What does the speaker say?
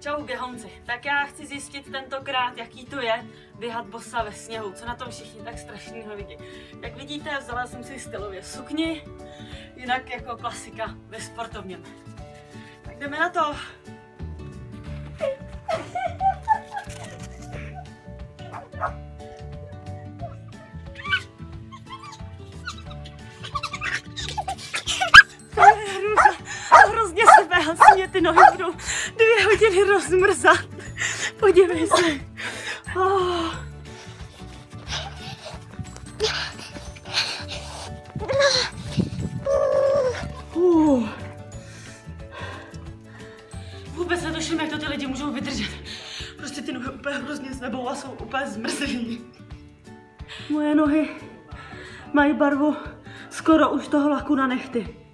Čau běhonci, tak já chci zjistit tentokrát, jaký to je běhat bosa ve sněhu, co na tom všichni tak strašného vidí. Jak vidíte, vzala jsem si stylově sukni, jinak jako klasika ve sportovněm. Tak jdeme na. To mě ty nohy budou dvě hodiny rozmrzat. Podívej se. Oh. Uh. Vůbec netuším, jak to ty lidi můžou vydržet. Prostě ty nohy úplně hrozně zvebou a jsou úplně zmrzlý. Moje nohy mají barvu skoro už toho laku na nechty.